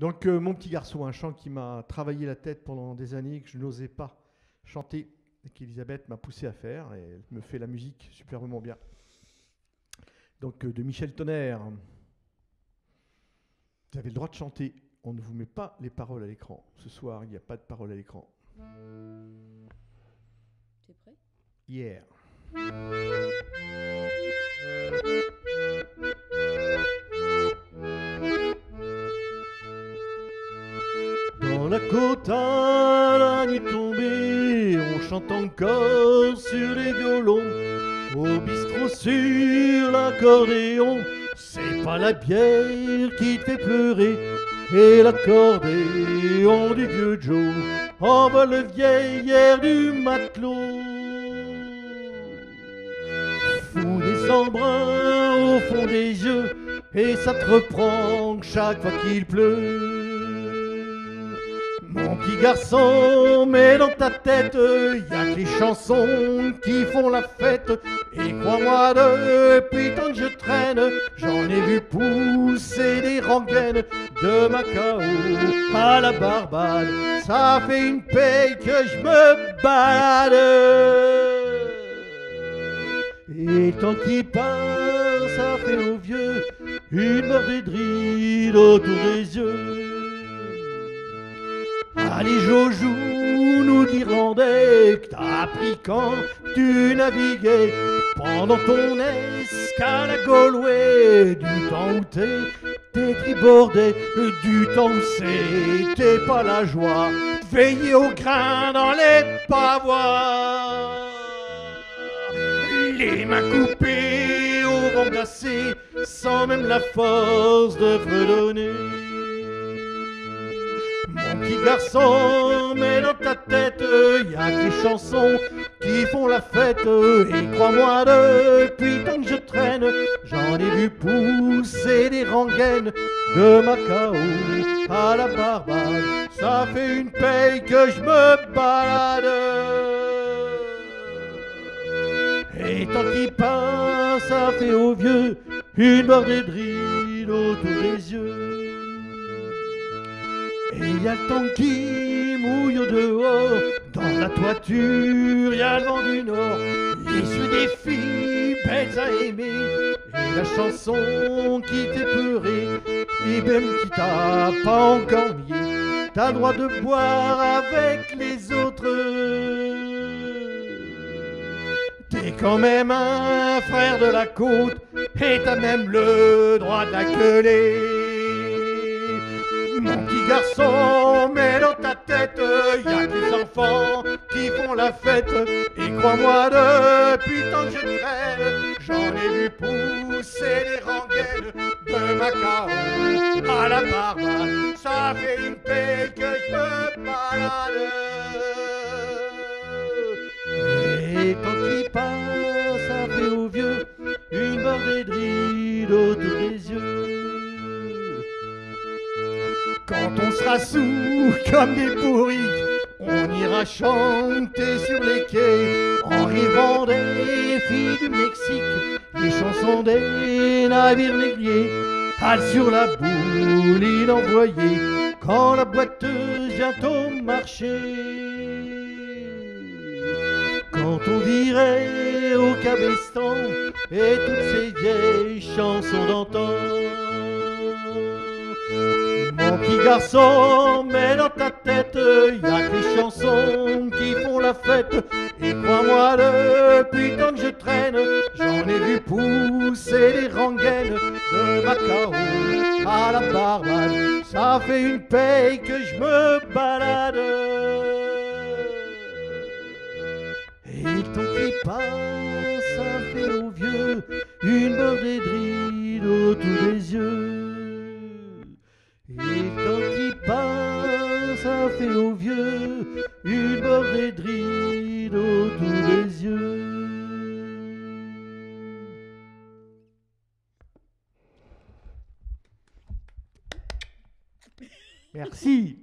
Donc, euh, mon petit garçon, un chant qui m'a travaillé la tête pendant des années, que je n'osais pas chanter, et qu'Elisabeth m'a poussé à faire, et elle me fait la musique superbement bien. Donc, euh, de Michel Tonnerre. Vous avez le droit de chanter. On ne vous met pas les paroles à l'écran. Ce soir, il n'y a pas de paroles à l'écran. T'es prêt? Hier. Dans côte la nuit tombée, on chante encore sur les violons. Au bistrot sur l'accordéon, c'est pas la bière qui te fait pleurer. Et l'accordéon du vieux Joe envole le vieil air du matelot. Fou des embruns au fond des yeux, et ça te reprend chaque fois qu'il pleut. Petit garçon, mais dans ta tête, y a que les chansons qui font la fête. Et crois-moi, depuis tant que je traîne, j'en ai vu pousser des rengaines de Macao à la Barbade. Ça fait une paye que je me balade. Et tant qu'il part, ça fait aux vieux une mordée de ride autour des yeux. Allez Jojo, nous dirandais que t'as appris quand tu naviguais pendant ton escale à Galway, du temps où t'es t'es tribordé, du temps où c'était pas la joie, veiller au grain dans les pavois. Les mains coupées au vent glacé, sans même la force de fredonner. Petit garçon, mais dans ta tête, y a les chansons qui font la fête. Et crois-moi, depuis tant que je traîne, j'en ai vu pousser des rengaines de Macao à la Barbade. Ça fait une paye que je me balade. Et tant qu'il passe, ça fait aux vieux une bordée de autour des yeux. Et y a le temps qui mouille au dehors, dans la toiture, y a le vent du nord, issu des filles belles à aimer, et la chanson qui pleurer, et même si t'as pas encore nié, t'as droit de boire avec les autres. T'es quand même un frère de la côte. Et t'as même le droit de la gueuler. La fête. Et crois-moi, depuis tant que je traîne, j'en ai vu pousser des rengaines de Macao à la Barbade. Ça fait une paix que je balade. Et quand il passe, ça fait aux vieux une bordée de rides autour des yeux. Quand on sera sous comme des pourris, on ira chanter sur les quais en rêvant des filles du Mexique, les chansons des navires négriers, Halle sur la bouline envoyée quand la boiteuse vient au marché. Quand on dirait au cabestan et toutes ces vieilles chansons d'antan. Mon petit garçon, mais dans ta tête, de Macao à la Barbade. Ça fait une paye que je me balade. Et ton qui passe, ça fait aux vieux une bordée de rides autour des yeux. Et tant qui passe, ça fait aux vieux une bordée de Merci.